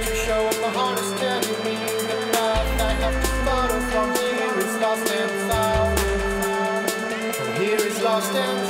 To show up my heart is telling me the path I have to follow from lost and found. From here is lost and found.